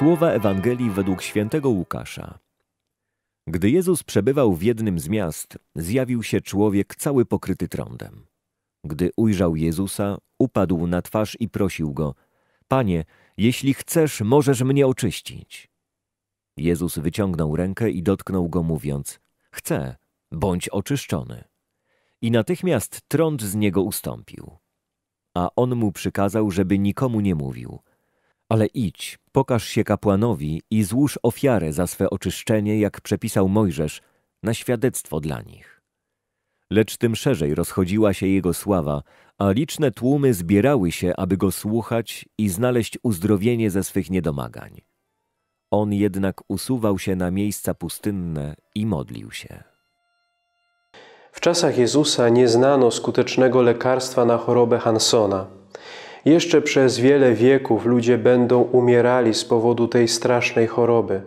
Słowa Ewangelii według świętego Łukasza. Gdy Jezus przebywał w jednym z miast, zjawił się człowiek cały pokryty trądem. Gdy ujrzał Jezusa, upadł na twarz i prosił go: Panie, jeśli chcesz, możesz mnie oczyścić. Jezus wyciągnął rękę i dotknął go, mówiąc: Chcę, bądź oczyszczony. I natychmiast trąd z niego ustąpił. A on mu przykazał, żeby nikomu nie mówił – ale idź, pokaż się kapłanowi i złóż ofiarę za swe oczyszczenie, jak przepisał Mojżesz, na świadectwo dla nich. Lecz tym szerzej rozchodziła się jego sława, a liczne tłumy zbierały się, aby go słuchać i znaleźć uzdrowienie ze swych niedomagań. On jednak usuwał się na miejsca pustynne i modlił się. W czasach Jezusa nie znano skutecznego lekarstwa na chorobę Hansona – jeszcze przez wiele wieków ludzie będą umierali z powodu tej strasznej choroby.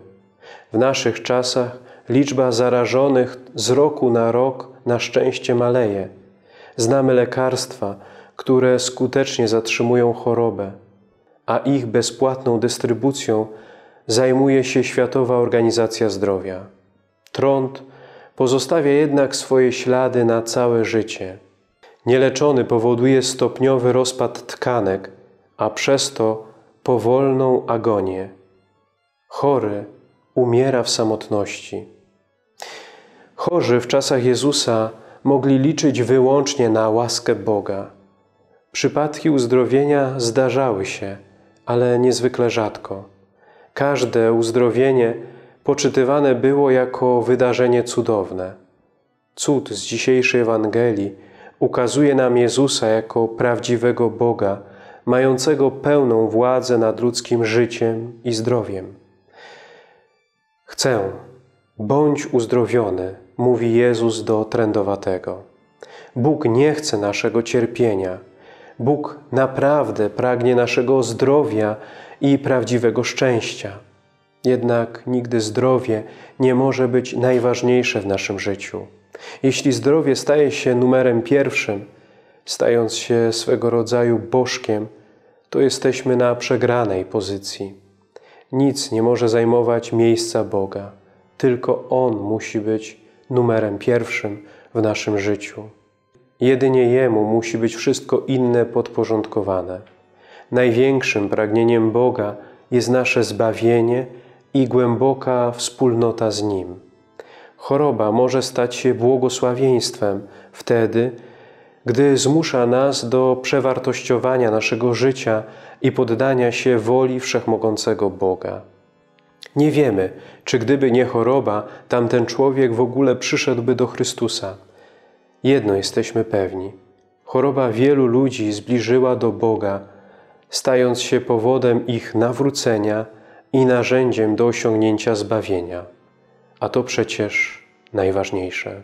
W naszych czasach liczba zarażonych z roku na rok na szczęście maleje. Znamy lekarstwa, które skutecznie zatrzymują chorobę, a ich bezpłatną dystrybucją zajmuje się Światowa Organizacja Zdrowia. Trąd pozostawia jednak swoje ślady na całe życie. Nieleczony powoduje stopniowy rozpad tkanek, a przez to powolną agonię. Chory umiera w samotności. Chorzy w czasach Jezusa mogli liczyć wyłącznie na łaskę Boga. Przypadki uzdrowienia zdarzały się, ale niezwykle rzadko. Każde uzdrowienie poczytywane było jako wydarzenie cudowne. Cud z dzisiejszej Ewangelii ukazuje nam Jezusa jako prawdziwego Boga, mającego pełną władzę nad ludzkim życiem i zdrowiem. Chcę, bądź uzdrowiony, mówi Jezus do trędowatego. Bóg nie chce naszego cierpienia. Bóg naprawdę pragnie naszego zdrowia i prawdziwego szczęścia. Jednak nigdy zdrowie nie może być najważniejsze w naszym życiu. Jeśli zdrowie staje się numerem pierwszym, stając się swego rodzaju bożkiem, to jesteśmy na przegranej pozycji. Nic nie może zajmować miejsca Boga. Tylko On musi być numerem pierwszym w naszym życiu. Jedynie Jemu musi być wszystko inne podporządkowane. Największym pragnieniem Boga jest nasze zbawienie i głęboka wspólnota z Nim. Choroba może stać się błogosławieństwem wtedy, gdy zmusza nas do przewartościowania naszego życia i poddania się woli wszechmogącego Boga. Nie wiemy, czy gdyby nie choroba, tamten człowiek w ogóle przyszedłby do Chrystusa. Jedno jesteśmy pewni. Choroba wielu ludzi zbliżyła do Boga, stając się powodem ich nawrócenia i narzędziem do osiągnięcia zbawienia a to przecież najważniejsze.